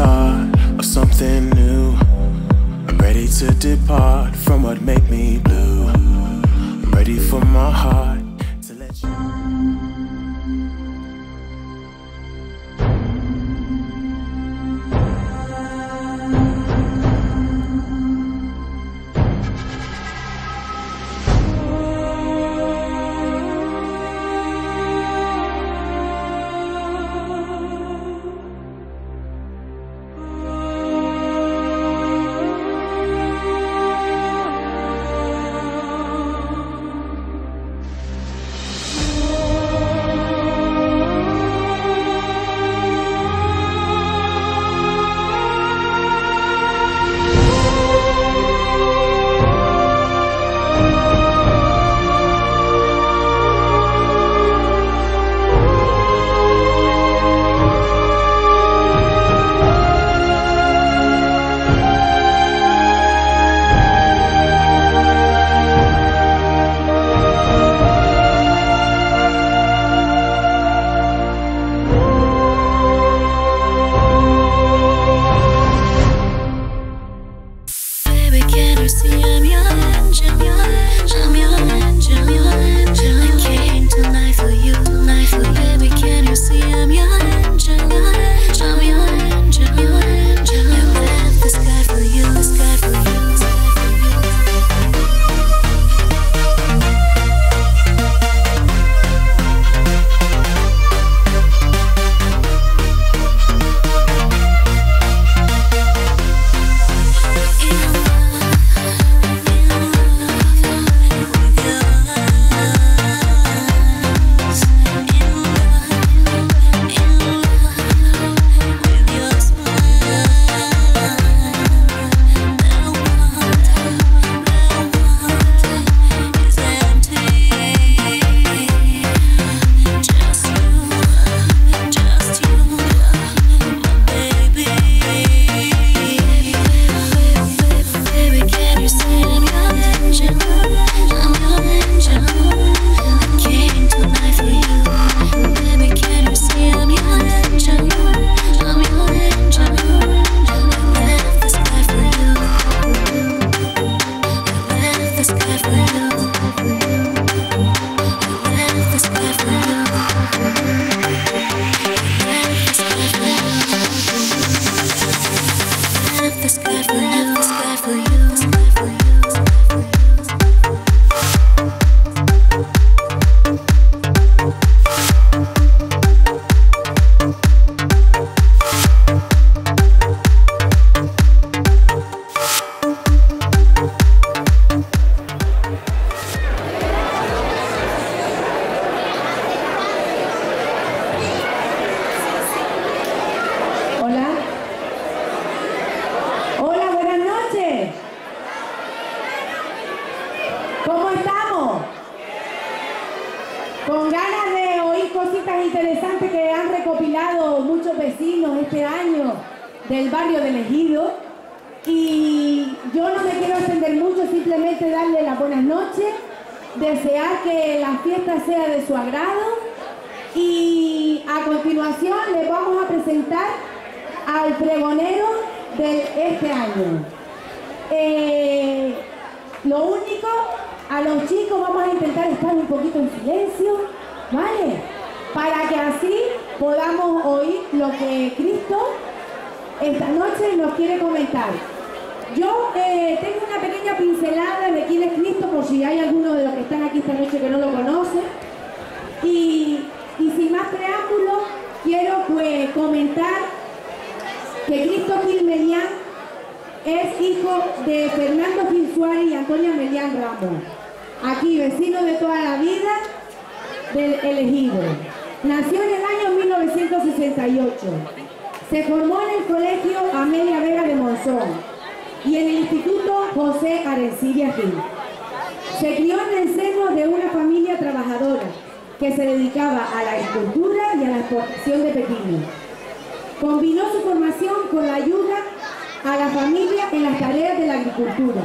start of something new. I'm ready to depart del barrio del Ejido. Y yo no me quiero extender mucho, simplemente darle las buenas noches, desear que la fiesta sea de su agrado y a continuación les vamos a presentar al pregonero de este año. Eh, lo único, a los chicos vamos a intentar estar un poquito en silencio, ¿vale? Para que así podamos oír lo que Cristo esta noche nos quiere comentar. Yo eh, tengo una pequeña pincelada de quién es Cristo, por si hay alguno de los que están aquí esta noche que no lo conoce. Y, sin más preámbulos, quiero pues comentar que Cristo Gil Melián es hijo de Fernando Gil Suárez y Antonia Melián Ramos. Aquí, vecino de toda la vida del elegido. Nació en el año 1968. Se formó en el colegio Amelia Vega de Monzón y en el Instituto José Arencibia Gil. Se crió en el seno de una familia trabajadora que se dedicaba a la agricultura y a la exportación de pequeños. Combinó su formación con la ayuda a la familia en las tareas de la agricultura.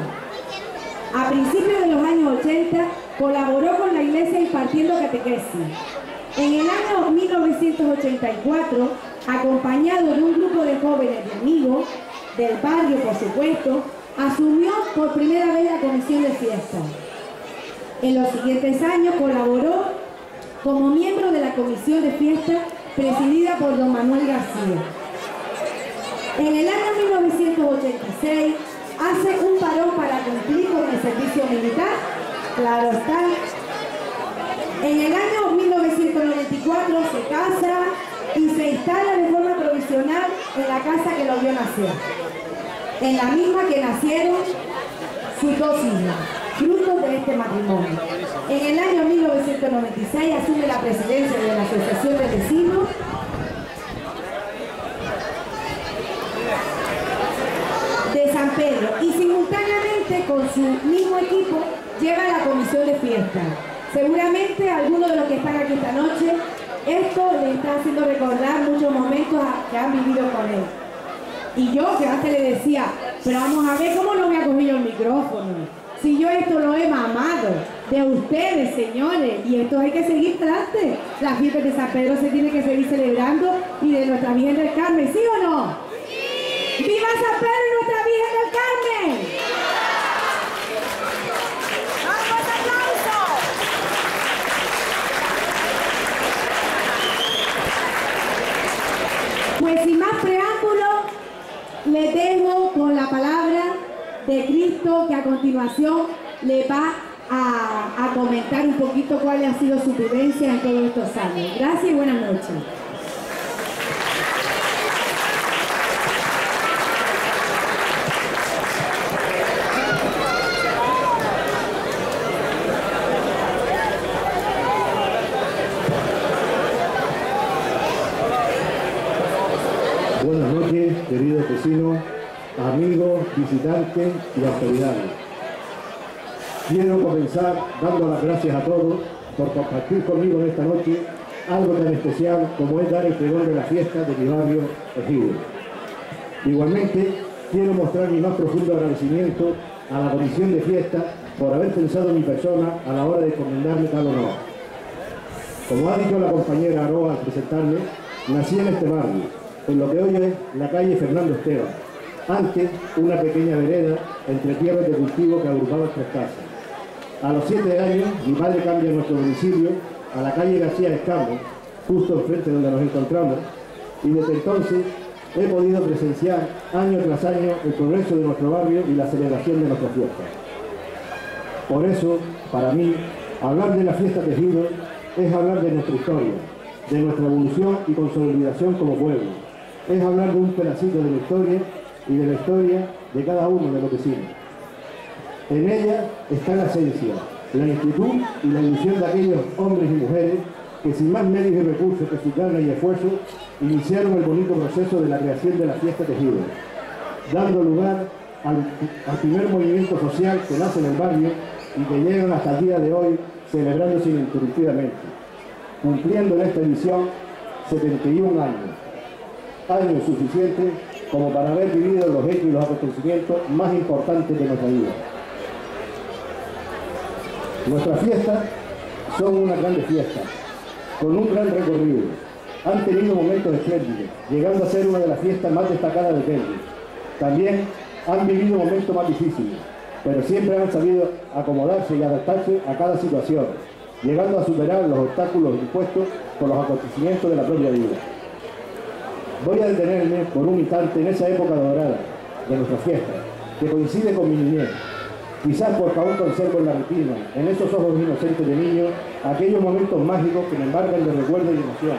A principios de los años 80 colaboró con la iglesia impartiendo catequesis. En el año 1984 acompañado de un grupo de jóvenes y amigos del barrio, por supuesto, asumió por primera vez la comisión de fiesta. En los siguientes años colaboró como miembro de la comisión de fiesta presidida por don Manuel García. En el año 1986 hace un parón para cumplir con el servicio militar, claro está. En el año 1994 se casa y se instala de forma provisional en la casa que lo vio nacer. En la misma que nacieron sus dos hijas, fruto de este matrimonio. En el año 1996 asume la presidencia de la Asociación de Vecinos de San Pedro y simultáneamente con su mismo equipo lleva la comisión de fiesta. Seguramente algunos de los que están aquí esta noche, esto le está haciendo recordar muchos momentos que han vivido con él. Y yo que antes le decía, pero vamos a ver cómo no me ha cogido el micrófono. Si yo esto lo he mamado de ustedes, señores, y esto hay que seguir trate. La fiesta de San Pedro se tiene que seguir celebrando y de nuestra Virgen del Carmen, ¿sí o no? ¡Viva San Pedro y nuestra Virgen del Carmen! ¡Vamos, aplausos! Pues sin más preámbulo, le dejo con la palabra de Cristo que a continuación le va a, comentar un poquito cuál ha sido su vivencia en todos estos años. Gracias y buenas noches. Buenas noches, queridos vecinos, visitantes y autoridades. Quiero comenzar dando las gracias a todos por compartir conmigo en esta noche algo tan especial como es dar el pregón de la fiesta de mi barrio Ejido. Igualmente, quiero mostrar mi más profundo agradecimiento a la comisión de fiesta por haber pensado en mi persona a la hora de encomendarme tal honor. Como ha dicho la compañera Aroa al presentarme, nací en este barrio, en lo que hoy es la calle Fernando Esteban, antes una pequeña vereda entre tierras de cultivo que agrupaban tres casas. A los siete años, mi padre cambia nuestro domicilio a la calle García Escambo, justo enfrente donde nos encontramos, y desde entonces he podido presenciar año tras año el progreso de nuestro barrio y la celebración de nuestra fiesta. Por eso, para mí, hablar de la fiesta Tejido es hablar de nuestra historia, de nuestra evolución y consolidación como pueblo. Es hablar de un pedacito de la historia y de la historia de cada uno de los vecinos. En ella está la esencia, la inquietud y la ilusión de aquellos hombres y mujeres que sin más medios y recursos que su carne y esfuerzo iniciaron el bonito proceso de la creación de la fiesta Tejido, dando lugar al, primer movimiento social que nace en el barrio y que llegan hasta el día de hoy celebrándose ininterrumpidamente, cumpliendo en esta edición 71 años, años suficientes como para haber vivido los hechos y los acontecimientos más importantes de nuestra vida. Nuestras fiestas son una grande fiesta, con un gran recorrido. Han tenido momentos espléndidos, llegando a ser una de las fiestas más destacadas de Kelly. También han vivido momentos más difíciles, pero siempre han sabido acomodarse y adaptarse a cada situación, llegando a superar los obstáculos impuestos por los acontecimientos de la propia vida. Voy a detenerme por un instante en esa época dorada de nuestra fiesta, que coincide con mi niñez. Quizás porque aún conservo en la retina, en esos ojos inocentes de niño, aquellos momentos mágicos que me embargan de recuerdo y emoción.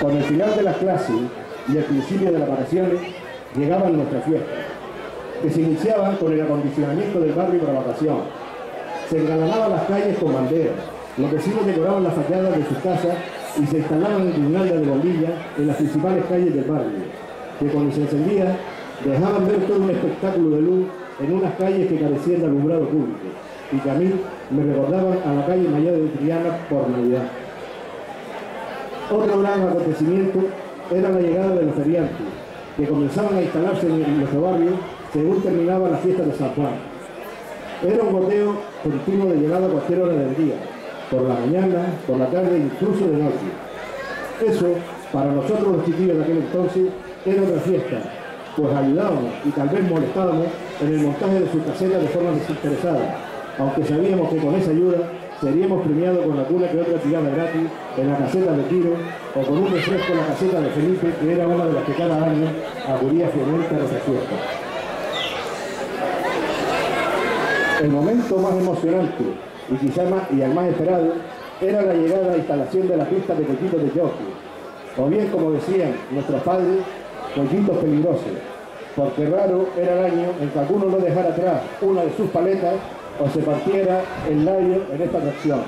Con el final de las clases y el principio de las vacaciones, llegaban nuestras fiestas, que se iniciaban con el acondicionamiento del barrio para vacación. Se engalanaban las calles con banderas, los vecinos decoraban las fachadas de sus casas y se instalaban guirnaldas de bombillas en las principales calles del barrio, que cuando se encendía dejaban ver todo un espectáculo de luz en unas calles que carecían de alumbrado público y que a mí me recordaban a la calle Mayor de Triana por Navidad. Otro gran acontecimiento era la llegada de los feriantes, que comenzaban a instalarse en nuestro barrio según terminaba la fiesta de San Juan. Era un goteo continuo de llegada a cualquier hora del día, por la mañana, por la tarde incluso de noche. Eso Para nosotros los chiquillos de aquel entonces era otra fiesta, pues ayudábamos y tal vez molestábamos en el montaje de su caseta de forma desinteresada, aunque sabíamos que con esa ayuda seríamos premiados con alguna que otra tirada gratis en la caseta de tiro o con un refresco en la caseta de Felipe, que era una de las que cada año acudía fielmente a nuestra fiesta. El momento más emocionante y quizá más, y el más esperado era la llegada a la instalación de la pista de coquitos de jockey, o bien como decían nuestros padres, coquitos peligrosos, porque raro era el año en que alguno no dejara atrás una de sus paletas o se partiera el labio en esta atracción.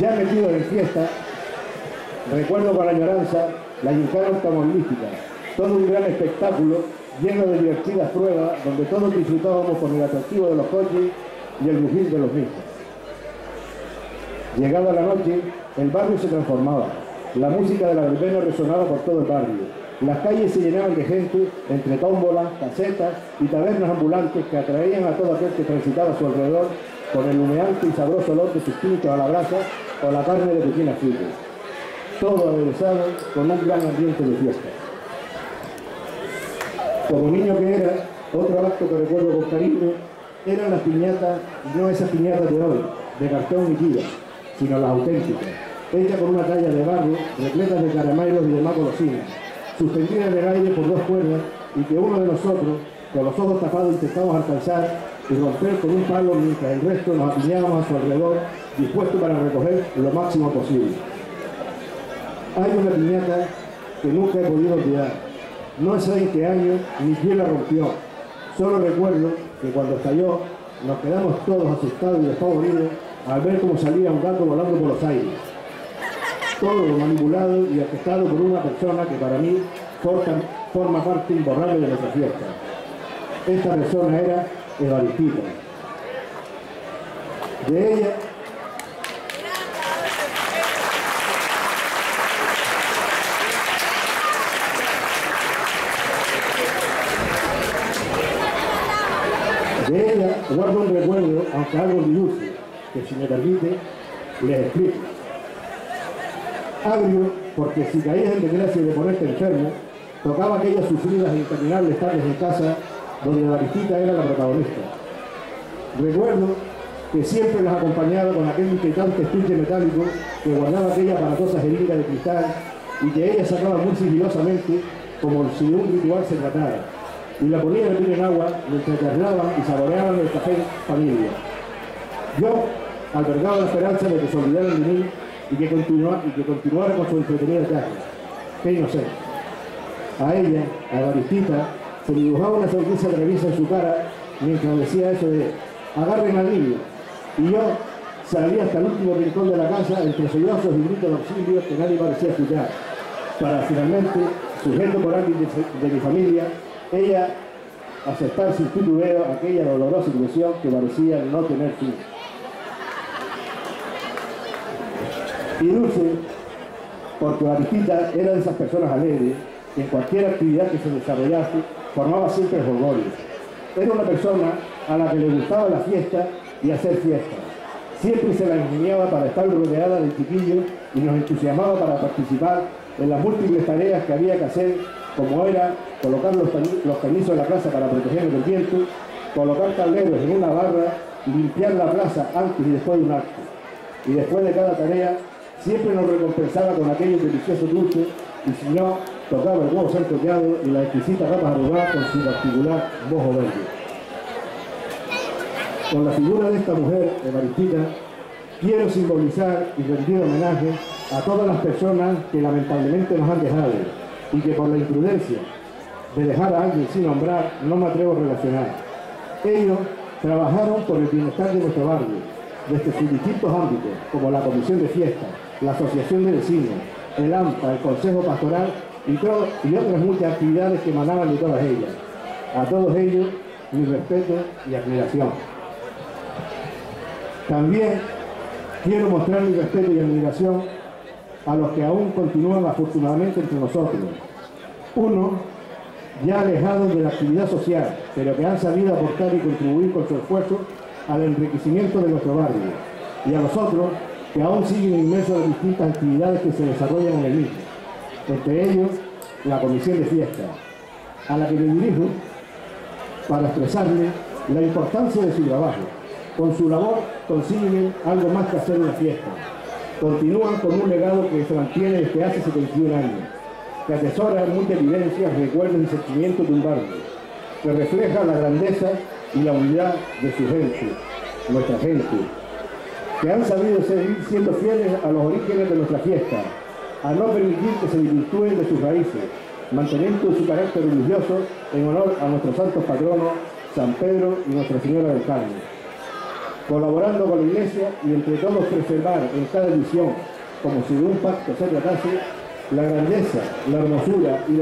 Ya metido en fiesta, recuerdo con añoranza la gincana automovilística, todo un gran espectáculo lleno de divertidas pruebas donde todos disfrutábamos con el atractivo de los coches y el rugir de los mismos. Llegada la noche, el barrio se transformaba. La música de la verbena resonaba por todo el barrio. Las calles se llenaban de gente entre tómbolas, casetas y tabernas ambulantes que atraían a todo aquel que transitaba a su alrededor con el humeante y sabroso olor de sus pinchos a la brasa o la carne de cocina frita. Todo aderezado con un gran ambiente de fiesta. Como niño que era, otro acto que recuerdo con cariño eran las piñatas, no esas piñatas de hoy, de cartón y tira, sino las auténticas, hechas con una talla de barro, repletas de caramelos y demás golosinas, suspendidas en el aire por dos cuerdas y que uno de nosotros, con los ojos tapados, intentamos alcanzar y romper con un palo mientras el resto nos apiñábamos a su alrededor, dispuestos para recoger lo máximo posible. Hay una piñata que nunca he podido olvidar. No sé en qué año ni quién la rompió. Solo recuerdo que cuando estalló nos quedamos todos asustados y despavoridos al ver cómo salía un gato volando por los aires. Todo manipulado y orquestado por una persona que para mí forma, parte imborrable de nuestra fiesta. Esta persona era Evaristita. De ella De ella guardo un recuerdo, aunque algo dulce, que si me permite, les explico. Agrio, porque si caías en desgracia de ponerte enfermo, tocaba aquellas sufridas e interminables tardes en casa donde la visita era la protagonista. Recuerdo que siempre las acompañaba con aquel inquietante estuche metálico que guardaba aquella aparatosa jeringa de cristal y que ella sacaba muy sigilosamente como si de un ritual se tratara y la ponía a hervir en agua mientras charlaban y saboreaban el café familia. Yo albergaba la esperanza de que se olvidaran de mí y que, continua, y que continuara con su entretenida charla. Qué inocente. A ella, a Evaristita, se dibujaba una sonrisa revisa en su cara mientras decía eso de agarren al niño. Y yo salía hasta el último rincón de la casa entre sollozos y gritos de auxilio que nadie parecía escuchar, para finalmente, sujeto por alguien de, de mi familia, ella aceptar sin titubeo aquella dolorosa ilusión que parecía no tener fin. Y dulce, porque Baristita era de esas personas alegres, que en cualquier actividad que se desarrollase formaba siempre jolgorio. Era una persona a la que le gustaba la fiesta y hacer fiesta. Siempre se la ingeniaba para estar rodeada de chiquillos y nos entusiasmaba para participar en las múltiples tareas que había que hacer, como era colocar los, los permisos de la plaza para proteger del viento, colocar tableros en una barra limpiar la plaza antes y después de un acto. Y después de cada tarea, siempre nos recompensaba con aquellos deliciosos dulces y si no, tocaba el huevo sancochado y la exquisita rapa arrugada con su particular mojo verde. Con la figura de esta mujer, Evaristita, quiero simbolizar y rendir homenaje a todas las personas que lamentablemente nos han dejado y que por la imprudencia de dejar a alguien sin nombrar no me atrevo a relacionar. Ellos trabajaron por el bienestar de nuestro barrio, desde sus distintos ámbitos, como la comisión de fiestas, la asociación de vecinos, el AMPA, el consejo pastoral y, otras muchas actividades que emanaban de todas ellas. A todos ellos, mi respeto y admiración. También quiero mostrar mi respeto y admiración a los que aún continúan afortunadamente entre nosotros. Uno, ya alejados de la actividad social, pero que han sabido aportar y contribuir con su esfuerzo al enriquecimiento de nuestro barrio. Y a los otros, que aún siguen inmersos en distintas actividades que se desarrollan en el mismo, entre ellos la comisión de fiesta, a la que me dirijo para expresarle la importancia de su trabajo. Con su labor consiguen algo más que hacer una fiesta. Continúan con un legado que se mantiene desde hace 71 años, que atesora muchas vivencias, recuerdos y sentimientos de un barrio, que refleja la grandeza y la unidad de su gente, nuestra gente, que han sabido seguir siendo fieles a los orígenes de nuestra fiesta, a no permitir que se desvirtúen de sus raíces, manteniendo su carácter religioso en honor a nuestros santos patronos, San Pedro y Nuestra Señora del Carmen. Colaborando con la Iglesia y entre todos preservar en cada edición, como si de un pacto se tratase, la grandeza, la hermosura y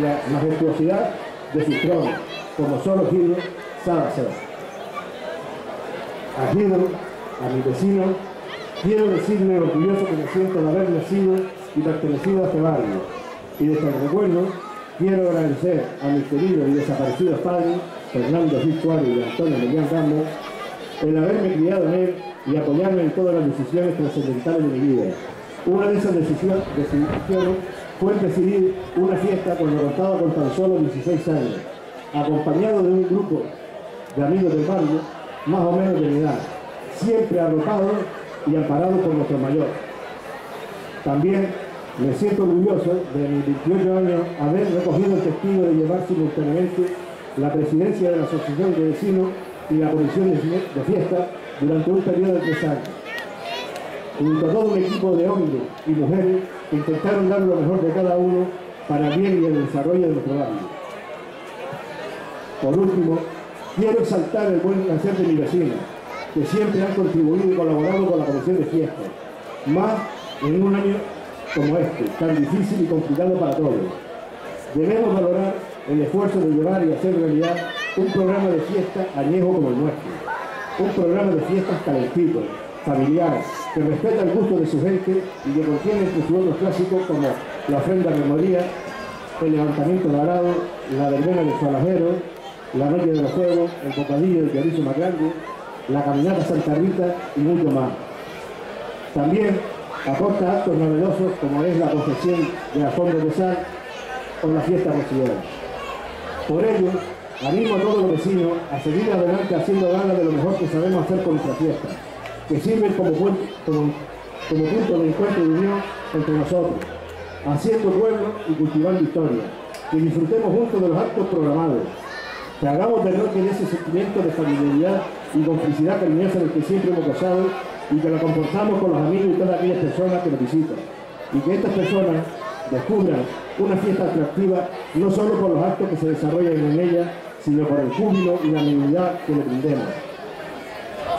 la, majestuosidad de su trono, como solo Giro sabe hacer. A Giro, a mi vecino, quiero decirle orgulloso que me siento de haber nacido y pertenecido a este barrio. Y desde el recuerdo, quiero agradecer a mis queridos y desaparecidos padres, Fernando Suárez y Antonio Miguel Ramos, el haberme criado en él y apoyarme en todas las decisiones trascendentales de mi vida. Una de esas decisiones, fue decidir una fiesta cuando contaba con tan solo 16 años, acompañado de un grupo de amigos del barrio, más o menos de mi edad, siempre arropados y amparados por nuestro mayor. También me siento orgulloso de mis 28 años haber recogido el testigo de llevar simultáneamente la presidencia de la Asociación de Vecinos y la Comisión de Fiesta durante un periodo de tres años. Junto a todo un equipo de hombres y mujeres que intentaron dar lo mejor de cada uno para bien y el desarrollo de nuestro barrio. Por último, quiero exaltar el buen hacer de mi vecina, que siempre han contribuido y colaborado con la Comisión de Fiesta, más en un año como este, tan difícil y complicado para todos. Debemos valorar el esfuerzo de llevar y hacer realidad un programa de fiesta añejo como el nuestro. Un programa de fiestas calentito, familiar, que respeta el gusto de su gente y que contiene sus clásicos como la ofrenda de memoria, el levantamiento dorado, la verbena del salajero, la noche de los juegos, el bocadillo del chorizo más grande, la caminata Santa Rita y mucho más. También aporta actos novedosos como es la concesión de la fonda de sal o la fiesta rociera. Por ello, animo a todos los vecinos a seguir adelante haciendo ganas de lo mejor que sabemos hacer con nuestra fiesta, que sirven como, como, como punto de encuentro y unión entre nosotros, haciendo pueblo y cultivando historia, que disfrutemos juntos de los actos programados, que hagamos de noche de ese sentimiento de familiaridad y complicidad cariñosa del que siempre hemos gozado y que lo comportamos con los amigos y todas aquellas personas que nos visitan. Y que estas personas descubran una fiesta atractiva no solo por los actos que se desarrollan en ella, sino por el júbilo y la amenidad que le brindemos.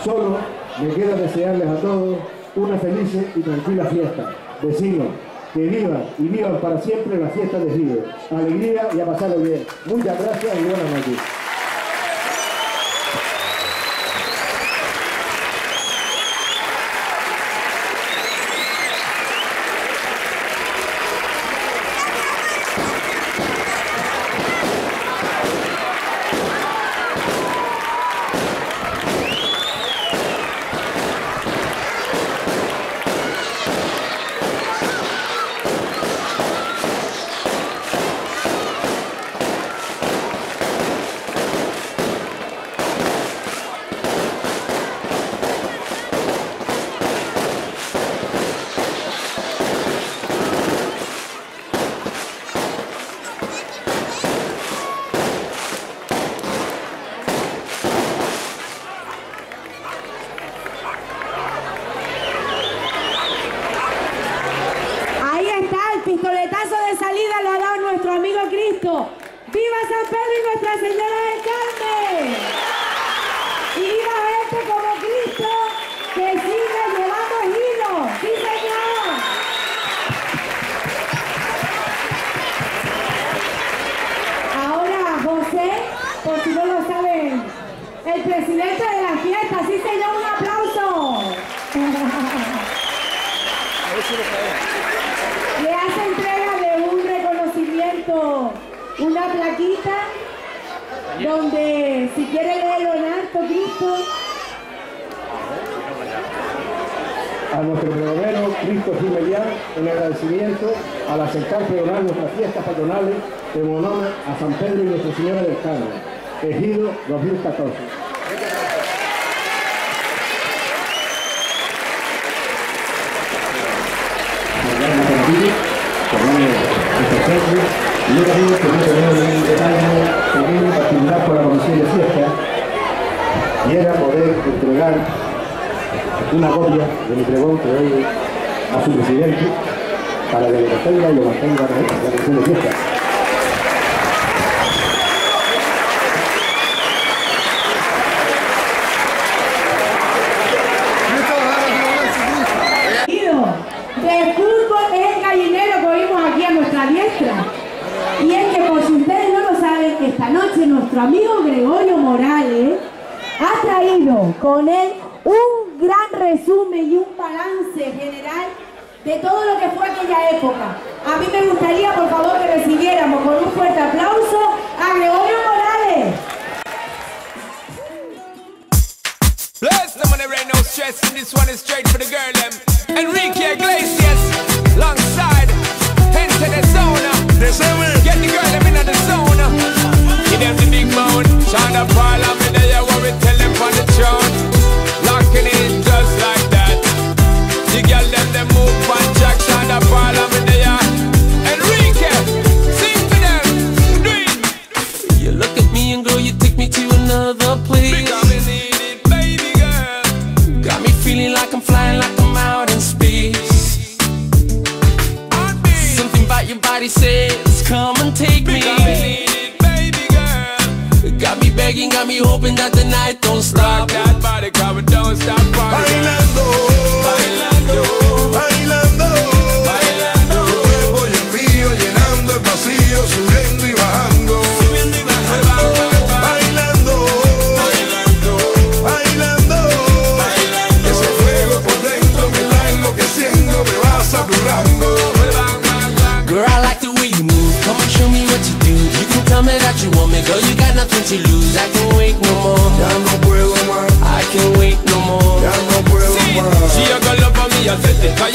Solo me queda desearles a todos una feliz y tranquila fiesta. Vecinos, que vivan y vivan para siempre la fiesta de Río. Alegría y a pasarlo bien. Muchas gracias y buenas noches. Sí, señor, un aplauso. Le hace entrega de un reconocimiento, una plaquita, donde si quiere leerlo en alto, Cristo. A nuestro pregonero Cristo Jiménez, en agradecimiento al aceptar pregonar nuestras fiestas patronales de Monona a San Pedro y Nuestra Señora del Carmen, ejido 2014. yo les digo que yo tenía un detalle pequeño particular con la comisión de fiesta y era poder entregar una copia de mi pregón a su presidente para que lo mantenga y lo mantenga la comisión de fiesta. de todo lo que fue aquella época. A mí me gustaría, por favor, que recibiéramos con un fuerte aplauso a Gregorio Morales. Get the girl,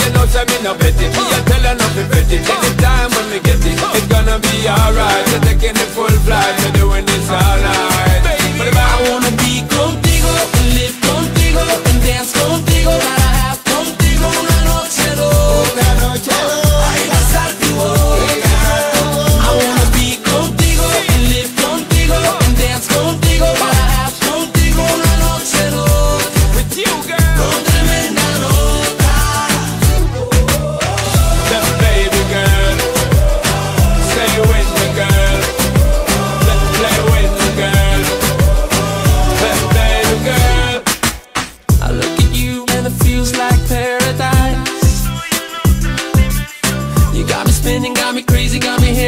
you know say me no petty. Me a tell her nothing petty. Anytime when me get it It's gonna be alright. You're taking the full flight. You're doing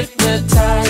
hypnotized.